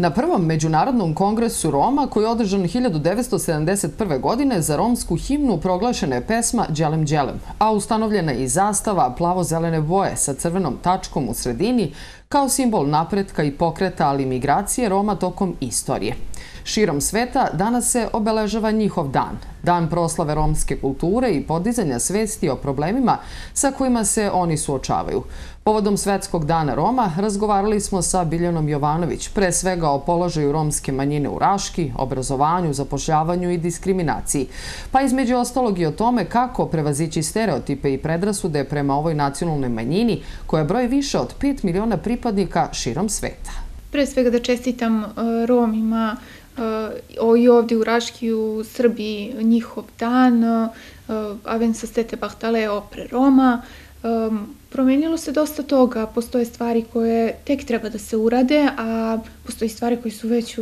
Na prvom Međunarodnom kongresu Roma, koji je održan 1971. godine, za romsku himnu proglašena je pesma Đelem Đelem, a ustanovljena je i zastava plavo-zelene boje sa crvenom tačkom u sredini kao simbol napretka i pokreta, ali migracije Roma tokom istorije. Širom sveta danas se obeležava njihov dan, dan proslave romske kulture i podizanja svesti o problemima sa kojima se oni suočavaju. Povodom Svetskog dana Roma razgovarali smo sa Biljanom Jovanović, pre svega o položaju romske manjine u Raški, obrazovanju, zapošljavanju i diskriminaciji, pa između ostalog i o tome kako prevazići stereotipe i predrasude prema ovoj nacionalnoj manjini koja broji više od 5 miliona pripadnika širom sveta. Pre svega da čestitam uh, Romima uh, i ovde u Raški u Srbiji njihov dan, uh, Aven sa stete bahtale opre Roma, Um, promenilo se dosta toga, postoje stvari koje tek treba da se urade, a postoje stvari koje su već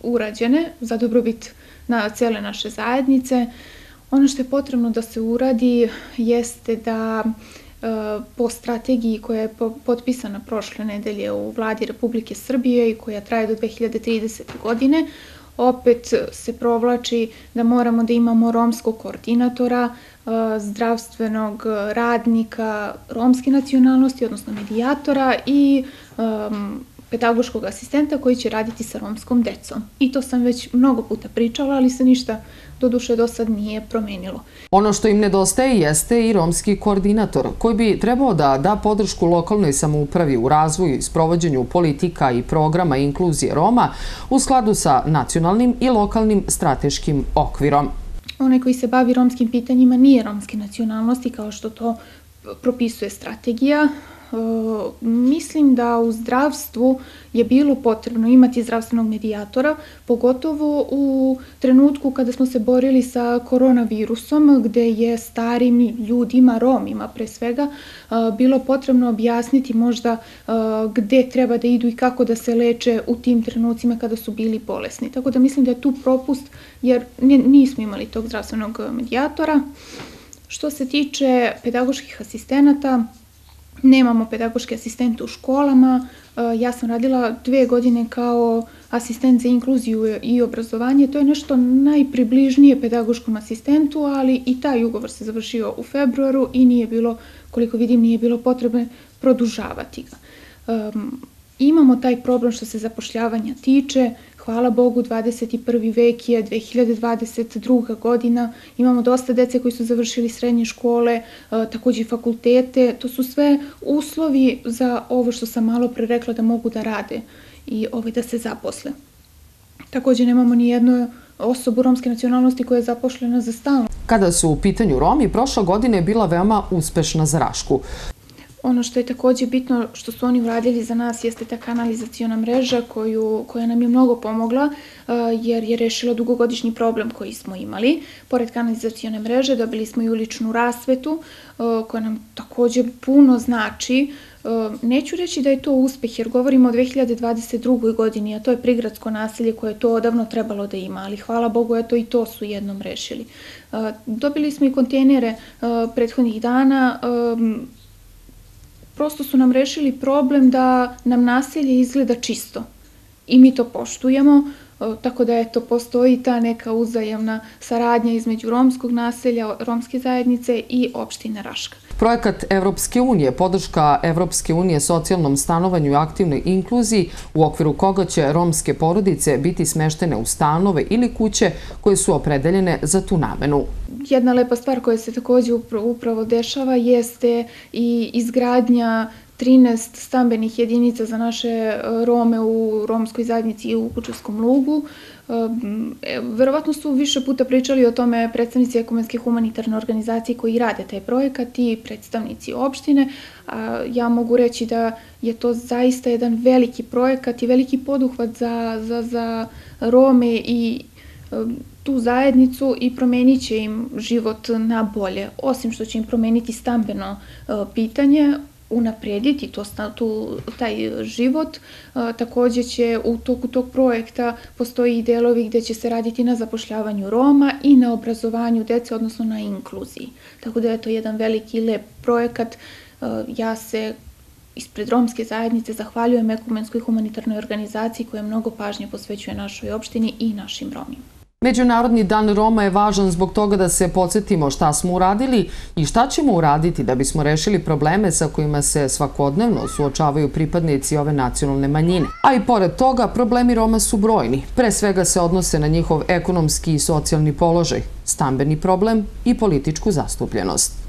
urađene za dobrobit na cele naše zajednice. Ono što je potrebno da se uradi jeste da po strategiji koja je potpisana prošle nedelje u vladi Republike Srbije i koja traje do 2030. godine, opet se provlači da moramo da imamo romskog koordinatora, zdravstvenog radnika romske nacionalnosti, odnosno medijatora i um, pedagoškog asistenta koji će raditi sa romskom decom. I to sam već mnogo puta pričala, ali se ništa do duše do sad nije promenilo. Ono što im nedostaje jeste i romski koordinator, koji bi trebao da da podršku lokalnoj samoupravi u razvoju i sprovođenju politika i programa inkluzije Roma u skladu sa nacionalnim i lokalnim strateškim okvirom onaj koji se bavi romskim pitanjima nije romske nacionalnosti kao što to propisuje strategija. E, mislim da u zdravstvu je bilo potrebno imati zdravstvenog medijatora, pogotovo u trenutku kada smo se borili sa koronavirusom, gde je starim ljudima, romima pre svega, e, bilo potrebno objasniti možda e, gde treba da idu i kako da se leče u tim trenucima kada su bili bolesni. Tako da mislim da je tu propust, jer nismo imali tog zdravstvenog medijatora. Što se tiče pedagoških asistenata, Nemamo pedagoške asistente u školama. E, ja sam radila dve godine kao asistent za inkluziju i obrazovanje. To je nešto najpribližnije pedagoškom asistentu, ali i taj ugovor se završio u februaru i nije bilo, koliko vidim, nije bilo potrebe produžavati ga. Imamo taj problem što se zapošljavanja tiče, hvala Bogu 21. vek je 2022. godina, imamo dosta dece koji su završili srednje škole, e, takođe i fakultete, to su sve uslovi za ovo što sam malo pre rekla da mogu da rade i ovaj, da se zaposle. Takođe nemamo ni jednu osobu romske nacionalnosti koja je zapošljena za stalno. Kada su u pitanju Romi, prošla godina je bila veoma uspešna za Rašku. Ono što je takođe bitno što su oni uradili za nas jeste ta kanalizacijona mreža koju, koja nam je mnogo pomogla jer je rešila dugogodišnji problem koji smo imali. Pored kanalizacijone mreže dobili smo i uličnu rasvetu koja nam takođe puno znači. Neću reći da je to uspeh jer govorimo o 2022. godini, a to je prigradsko naselje koje je to odavno trebalo da ima, ali hvala Bogu eto i to su jednom rešili. Dobili smo i kontejnere prethodnih dana, prosto su nam rešili problem da nam naselje izgleda čisto. I mi to poštujemo, tako da eto postoji ta neka uzajemna saradnja između romskog naselja, romske zajednice i opštine Raška. Projekat Evropske unije, podrška Evropske unije socijalnom stanovanju i aktivnoj inkluziji, u okviru koga će romske porodice biti smeštene u stanove ili kuće koje su opredeljene za tu namenu. Jedna lepa stvar koja se takođe upravo dešava jeste i izgradnja 13 stambenih jedinica za naše e, Rome u romskoj zajednici i u Kučevskom lugu. E, verovatno su više puta pričali o tome predstavnici ekumenske humanitarne organizacije koji rade taj projekat i predstavnici opštine. Ja mogu reći da je to zaista jedan veliki projekat i veliki poduhvat za, za, za Rome i tu zajednicu i promenit će im život na bolje. Osim što će im promeniti stambeno pitanje, unaprediti to, tu, taj život. Takođe će u toku tog projekta postoji i delovi gde će se raditi na zapošljavanju Roma i na obrazovanju dece, odnosno na inkluziji. Tako da je to jedan veliki lep projekat. Ja se ispred romske zajednice zahvaljujem ekumenskoj humanitarnoj organizaciji koja mnogo pažnje posvećuje našoj opštini i našim Romima. Međunarodni dan Roma je važan zbog toga da se podsjetimo šta smo uradili i šta ćemo uraditi da bismo rešili probleme sa kojima se svakodnevno suočavaju pripadnici ove nacionalne manjine. A i pored toga, problemi Roma su brojni. Pre svega se odnose na njihov ekonomski i socijalni položaj, stambeni problem i političku zastupljenost.